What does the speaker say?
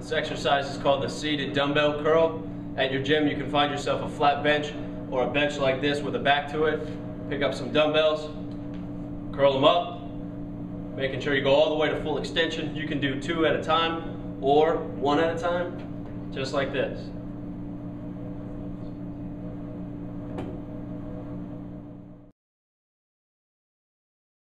This exercise is called the seated dumbbell curl. At your gym, you can find yourself a flat bench or a bench like this with a back to it. Pick up some dumbbells, curl them up, making sure you go all the way to full extension. You can do two at a time or one at a time, just like this.